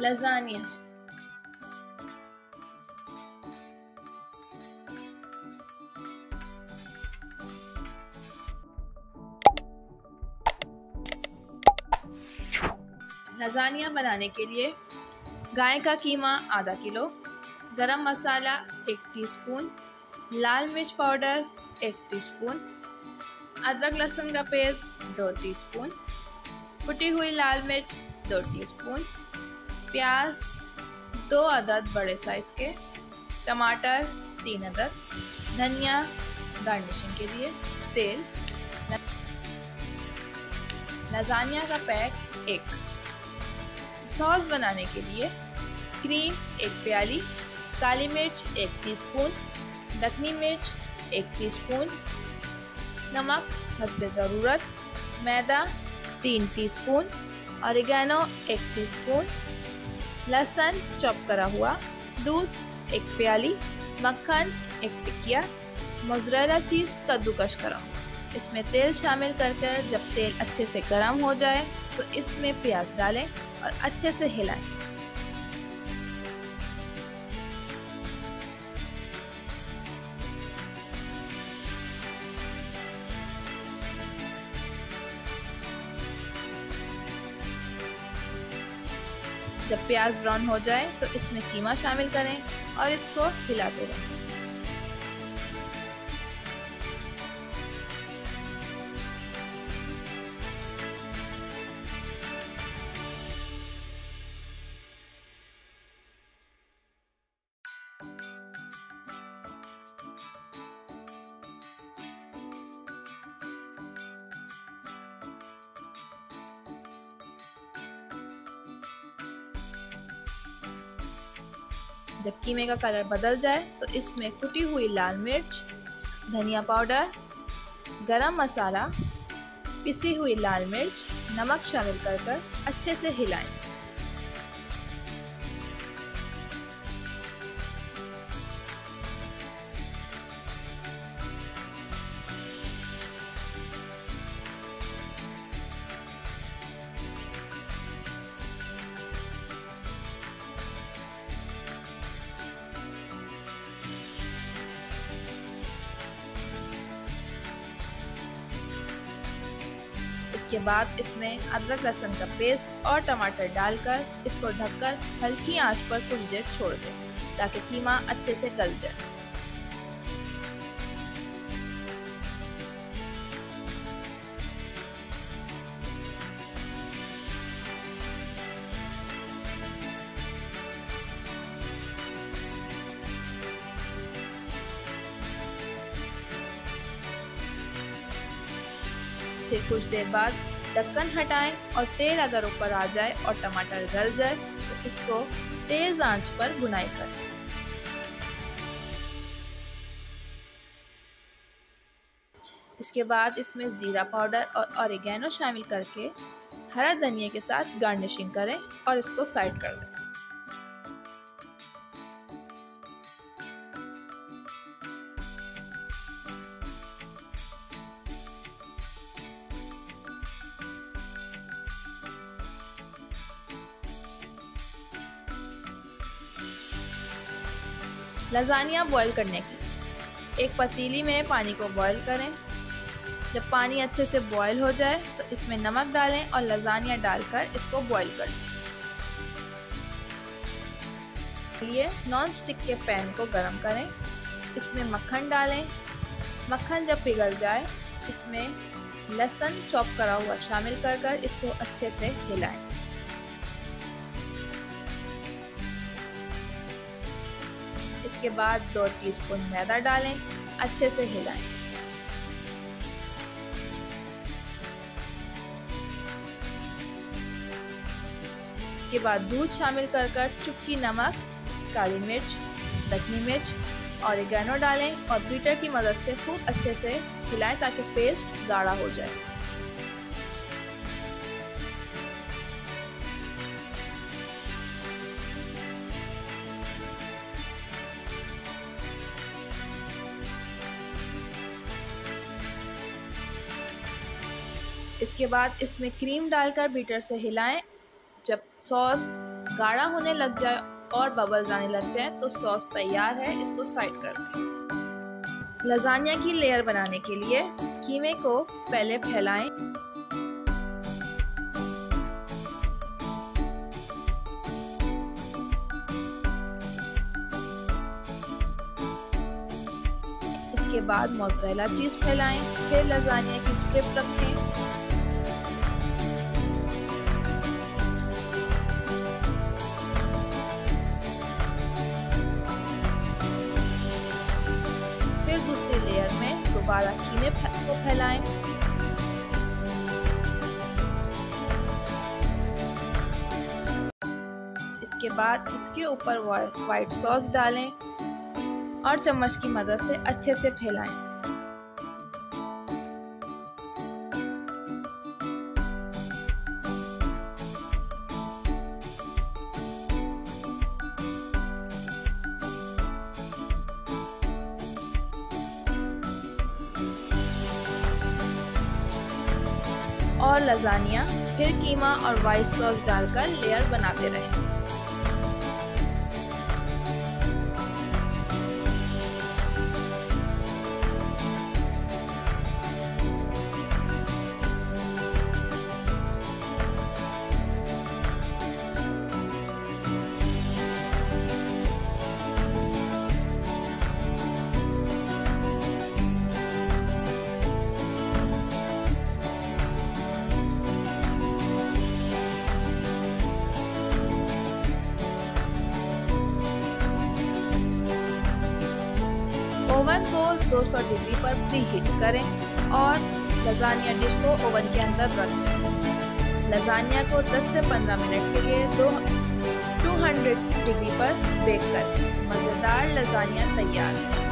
Lasagne lasagne बनाने के लिए गाय का कीमा आधा किलो गरम मसाला एक टीस्पून, लाल मिर्च पाउडर एक टीस्पून, अदरक लहसुन का पेस्ट दो टीस्पून, कुटी हुई लाल मिर्च दो टीस्पून, प्याज दो अदद बड़े साइज़ के टमाटर तीन अदद धनिया गार्निशिंग के लिए तेल लजानिया का पैक एक। सॉस बनाने के लिए क्रीम एक प्याली काली मिर्च एक टीस्पून, दखनी मिर्च एक टीस्पून, नमक हसब ज़रूरत मैदा तीन टीस्पून, ऑरिगेनो एक टीस्पून, लहसुन चॉप करा हुआ, दूध एक प्याली, मक्खन एक टिकिया मोजरेला चीज़ कद्दूकश करा। हुआ इसमें तेल शामिल कर कर जब तेल अच्छे से गर्म हो जाए तो इसमें प्याज डालें और अच्छे से हिलाएँ। जब प्याज ब्राउन हो जाए तो इसमें कीमा शामिल करें और इसको हिलाते रहें। जब कीमे का कलर बदल जाए तो इसमें कुटी हुई लाल मिर्च, धनिया पाउडर, गरम मसाला, पिसी हुई लाल मिर्च, नमक शामिल कर कर अच्छे से हिलाएँ। इसके बाद इसमें अदरक लहसुन का पेस्ट और टमाटर डालकर इसको ढककर हल्की आँच पर कुछ देर छोड़ दें, ताकि कीमा अच्छे से गल जाए। फिर कुछ देर बाद ढक्कन हटाएँ और तेल अगर ऊपर आ जाए और टमाटर गल जाए तो इसको तेज आँच पर बुनाई करें। इसके बाद इसमें ज़ीरा पाउडर और ऑरिगेनो शामिल करके हरा धनिया के साथ गार्निशिंग करें और इसको साइड कर दें। लजानिया बॉईल करने की। एक पतीली में पानी को बॉईल करें। जब पानी अच्छे से बॉईल हो जाए तो इसमें नमक डालें और लजानिया डालकर इसको बॉईल कर लें। लिए नॉन स्टिक के पैन को गरम करें। इसमें मक्खन डालें। मक्खन जब पिघल जाए, इसमें लहसुन चॉप करा हुआ शामिल कर कर इसको अच्छे से हिलाएँ। इसके बाद दो टीस्पून मैदा डालें, अच्छे से हिलाएँ। इसके बाद दूध शामिल कर कर चुटकी नमक, काली मिर्च, दखनी मिर्च और डालें और बीटर की मदद से खूब अच्छे से हिलाएँ ताकि पेस्ट गाढ़ा हो जाए। इसके बाद इसमें क्रीम डालकर बीटर से हिलाएँ। जब सॉस गाढ़ा होने लग जाए और बबल्स आने लग जाए तो सॉस तैयार है, इसको साइड कर दें। लजानिया की लेयर बनाने के लिए कीमे को पहले फैलाएँ। इसके बाद मोजरेला चीज़ फैलाएँ, फिर लजानिया की स्ट्रिप रखें। दोबारा कीमे को फैलाएँ। इसके बाद इसके ऊपर व्हाइट सॉस डालें और चम्मच की मदद से अच्छे से फैलाएँ। और लजानिया फिर कीमा और वाइट सॉस डालकर लेयर बनाते रहें। 200 डिग्री पर प्री हीट करें और लजानिया डिश को ओवन के अंदर रख। दें लजानिया को 10 से 15 मिनट के लिए दो 200 डिग्री पर बेक करें। मज़ेदार लजानिया तैयार। है